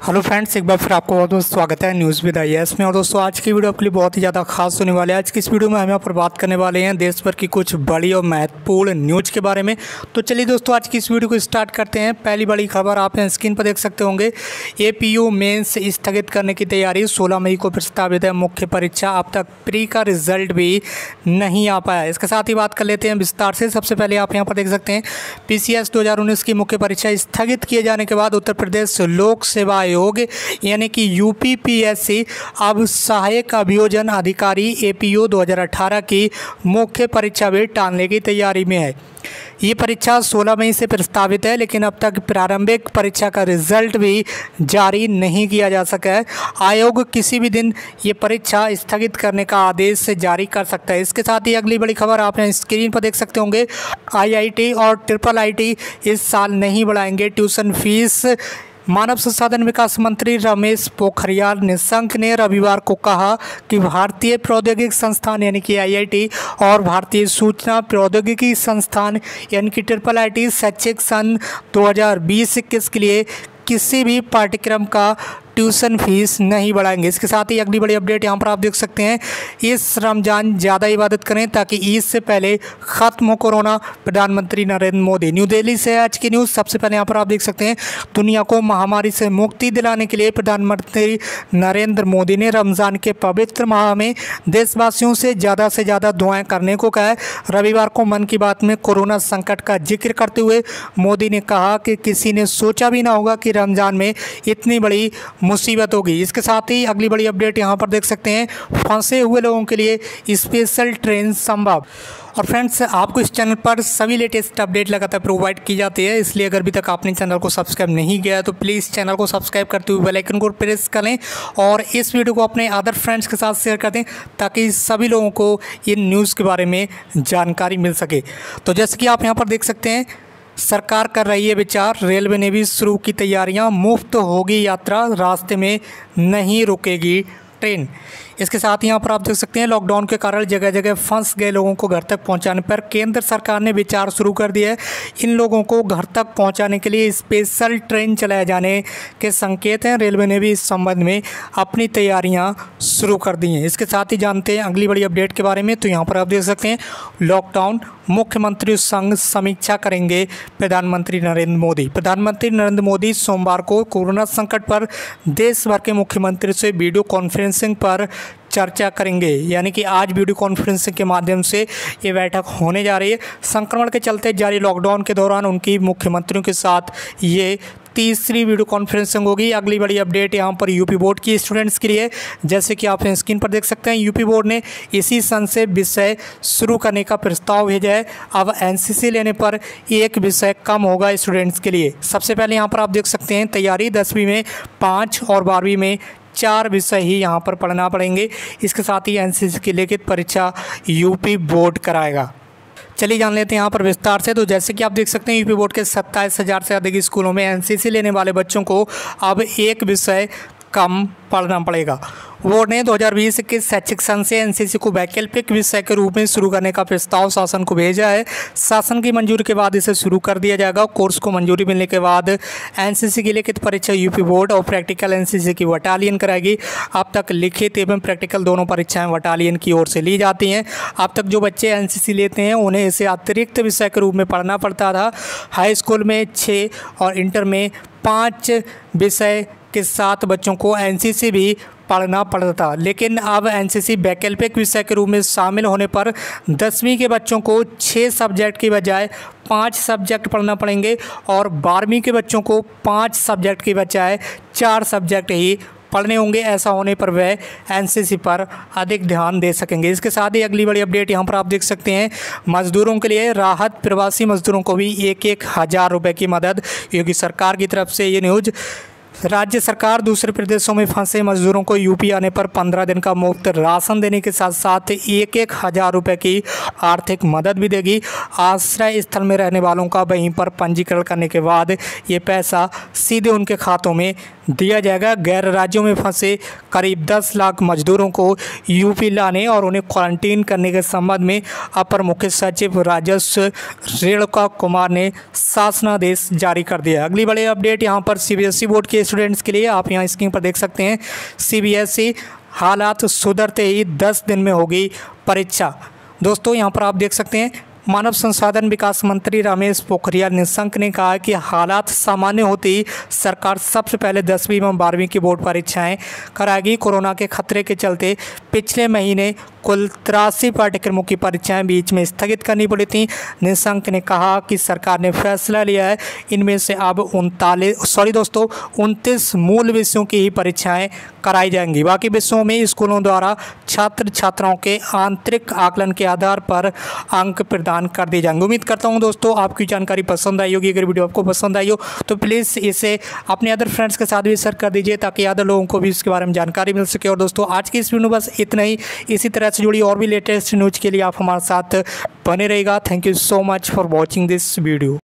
Hello friends, एक बार फिर आपको बहुत बहुत स्वागत है न्यूज़ विद आई में। और दोस्तों, आज की वीडियो आपके लिए बहुत ही ज़्यादा खास होने वाले हैं। आज की इस वीडियो में हम यहाँ पर बात करने वाले हैं देश भर की कुछ बड़ी और महत्वपूर्ण न्यूज़ के बारे में। तो चलिए दोस्तों, आज की इस वीडियो को स्टार्ट करते हैं। पहली बड़ी खबर आप यहाँ स्क्रीन पर देख सकते होंगे। ए पी स्थगित करने की तैयारी, सोलह मई को प्रस्तावित है मुख्य परीक्षा। अब तक प्री का रिज़ल्ट भी नहीं आ पाया इसके साथ ही बात कर लेते हैं विस्तार से। सबसे पहले आप यहाँ पर देख सकते हैं, पी सी की मुख्य परीक्षा स्थगित किए जाने के बाद उत्तर प्रदेश लोक सेवा आयोग यानी कि यूपीपीएससी अब सहायक अभियोजन अधिकारी एपीओ 2018 की मुख्य परीक्षा भी टालने की तैयारी में है। ये परीक्षा 16 मई से प्रस्तावित है, लेकिन अब तक प्रारंभिक परीक्षा का रिज़ल्ट भी जारी नहीं किया जा सका है। आयोग किसी भी दिन ये परीक्षा स्थगित करने का आदेश जारी कर सकता है। इसके साथ ही अगली बड़ी खबर आप स्क्रीन पर देख सकते होंगे। आईआईटी और ट्रिपल आईटी इस साल नहीं बढ़ाएँगे। ट्यूशन फ़ीस मानव संसाधन विकास मंत्री रमेश पोखरियाल निशंक ने रविवार को कहा कि भारतीय प्रौद्योगिकी संस्थान यानी कि आईआईटी और भारतीय सूचना प्रौद्योगिकी संस्थान यानी कि ट्रिपल आईटी शैक्षिक सन 2020-21 के लिए किसी भी पाठ्यक्रम का ट्यूशन फ़ीस नहीं बढ़ाएँगे। इसके साथ ही अगली बड़ी अपडेट यहाँ पर आप देख सकते हैं। इस रमज़ान ज़्यादा इबादत करें ताकि ईद से पहले ख़त्म हो कोरोना। प्रधानमंत्री नरेंद्र मोदी, न्यू दिल्ली से आज की न्यूज़। सबसे पहले यहाँ पर आप देख सकते हैं, दुनिया को महामारी से मुक्ति दिलाने के लिए प्रधानमंत्री नरेंद्र मोदी ने रमज़ान के पवित्र माह में देशवासियों से ज़्यादा से ज़्यादा दुआएँ करने को कहा है। रविवार को मन की बात में कोरोना संकट का ज़िक्र करते हुए मोदी ने कहा कि किसी ने सोचा भी ना होगा कि रमज़ान में इतनी बड़ी मुसीबत होगी। इसके साथ ही अगली बड़ी अपडेट यहाँ पर देख सकते हैं। फंसे हुए लोगों के लिए स्पेशल ट्रेन संभव। और फ्रेंड्स आपको इस चैनल पर सभी लेटेस्ट अपडेट लगातार प्रोवाइड की जाती है। इसलिए अगर अभी तक आपने चैनल को सब्सक्राइब नहीं किया तो प्लीज़ चैनल को सब्सक्राइब करते हुए बेलाइकन को प्रेस करें। और इस वीडियो को अपने अदर फ्रेंड्स के साथ शेयर कर दें, ताकि सभी लोगों को इन न्यूज़ के बारे में जानकारी मिल सके। तो जैसे कि आप यहाँ पर देख सकते हैं सरकार कर रही है विचार। रेलवे ने भी शुरू की तैयारियाँ। मुफ़्त होगी यात्रा। रास्ते में नहीं रुकेगी ट्रेन। इसके साथ यहाँ पर आप देख सकते हैं लॉकडाउन के कारण जगह जगह फंस गए लोगों को घर तक पहुँचाने पर केंद्र सरकार ने विचार शुरू कर दिया है। इन लोगों को घर तक पहुँचाने के लिए स्पेशल ट्रेन चलाए जाने के संकेत हैं। रेलवे ने भी इस संबंध में अपनी तैयारियाँ शुरू कर दी हैं। इसके साथ ही जानते हैं, अगली बड़ी अपडेट के बारे में तो यहाँ पर आप देख सकते हैं लॉकडाउन मुख्यमंत्री संघ समीक्षा करेंगे प्रधानमंत्री नरेंद्र मोदी। प्रधानमंत्री नरेंद्र मोदी सोमवार को कोरोना संकट पर देश भर के मुख्यमंत्री से वीडियो कॉन्फ्रेंसिंग पर चर्चा करेंगे। यानी कि आज वीडियो कॉन्फ्रेंसिंग के माध्यम से ये बैठक होने जा रही है। संक्रमण के चलते जारी लॉकडाउन के दौरान उनकी मुख्यमंत्रियों के साथ ये तीसरी वीडियो कॉन्फ्रेंसिंग होगी। अगली बड़ी अपडेट यहाँ पर यूपी बोर्ड की स्टूडेंट्स के लिए। जैसे कि आप स्क्रीन पर देख सकते हैं यूपी बोर्ड ने इसी सन से विषय शुरू करने का प्रस्ताव भेजा है। अब एनसीसी लेने पर एक विषय कम होगा स्टूडेंट्स के लिए। सबसे पहले यहाँ पर आप देख सकते हैं, तैयारी दसवीं में, पाँच और बारहवीं में चार विषय ही यहाँ पर पढ़ना पड़ेंगे। इसके साथ ही एनसीसी की लिखित परीक्षा यूपी बोर्ड कराएगा। चलिए जान लेते हैं यहाँ पर विस्तार से। तो जैसे कि आप देख सकते हैं यूपी बोर्ड के सत्ताईस हज़ार से अधिक स्कूलों में एनसीसी लेने वाले बच्चों को अब एक विषय कम पढ़ना पड़ेगा। बोर्ड ने 2020 के शैक्षिक संघ से एनसीसी को वैकल्पिक विषय के रूप में शुरू करने का प्रस्ताव शासन को भेजा है। शासन की मंजूरी के बाद इसे शुरू कर दिया जाएगा कोर्स को मंजूरी मिलने के बाद एनसीसी की लिखित परीक्षा यूपी बोर्ड और प्रैक्टिकल एनसीसी की बटालियन कराएगी। अब तक लिखित एवं प्रैक्टिकल दोनों परीक्षाएँ बटालियन की ओर से ली जाती हैं। अब तक जो बच्चे एनसीसी लेते हैं, उन्हें इसे अतिरिक्त विषय के रूप में पढ़ना पड़ता था। हाई स्कूल में छः और इंटर में पाँच विषय के साथ बच्चों को एनसीसी भी पढ़ना पड़ता था। लेकिन अब एनसीसी वैकल्पिक विषय के रूप में शामिल होने पर दसवीं के बच्चों को छः सब्जेक्ट की बजाय पाँच सब्जेक्ट पढ़ना पड़ेंगे और बारहवीं के बच्चों को पाँच सब्जेक्ट की बजाय चार सब्जेक्ट ही पढ़ने होंगे। ऐसा होने पर वह एनसीसी पर अधिक ध्यान दे सकेंगे। इसके साथ ही अगली बड़ी अपडेट यहाँ पर आप देख सकते हैं। मज़दूरों के लिए राहत प्रवासी मज़दूरों को भी एक एक हज़ार रुपये की मदद। योगी सरकार की तरफ़ से ये न्यूज़। राज्य सरकार दूसरे प्रदेशों में फंसे मजदूरों को यूपी आने पर पंद्रह दिन का मुफ़्त राशन देने के साथ साथ एक एक हज़ार रुपये की आर्थिक मदद भी देगी। आश्रय स्थल में रहने वालों का वहीं पर पंजीकरण करने के बाद ये पैसा सीधे उनके खातों में दिया जाएगा। गैर राज्यों में फंसे करीब 10 लाख मजदूरों को यूपी लाने और उन्हें क्वारंटीन करने के संबंध में अपर मुख्य सचिव राजस्व रेणुका कुमार ने शासनादेश जारी कर दिया अगली बड़ी अपडेट यहाँ पर सीबीएसई बोर्ड के स्टूडेंट्स के लिए आप यहाँ स्क्रीन पर देख सकते हैं। सीबीएसई हालात सुधरते ही 10 दिन में होगी परीक्षा। दोस्तों, यहाँ पर आप देख सकते हैं मानव संसाधन विकास मंत्री रमेश पोखरियाल निशंक ने कहा कि हालात सामान्य होते ही सरकार सबसे पहले दसवीं एवं बारहवीं की बोर्ड परीक्षाएँ कराएगी। कोरोना के खतरे के चलते पिछले महीने कुल तिरासी पाठ्यक्रमों की परीक्षाएँ बीच में स्थगित करनी पड़ी थी। निशंक ने कहा कि सरकार ने फैसला लिया है। इनमें से अब उनतालीस, सॉरी दोस्तों, उनतीस मूल विषयों की ही परीक्षाएँ कराई जाएँगी। बाकी विषयों में स्कूलों द्वारा छात्र छात्राओं के आंतरिक आकलन के आधार पर अंक प्रदान कर दिए जाएँगे। उम्मीद करता हूँ दोस्तों, आपकी जानकारी पसंद आई होगी। अगर वीडियो आपको पसंद आई हो तो प्लीज़ इसे अपने अदर फ्रेंड्स के साथ भी शेयर कर दीजिए, ताकि अदर लोगों को भी इसके बारे में जानकारी मिल सके। और दोस्तों, आज की इस वीडियो बस इतना ही। इसी तरह से जुड़ी और भी लेटेस्ट न्यूज़ के लिए आप हमारे साथ बने रहेगा thank you so much for watching this video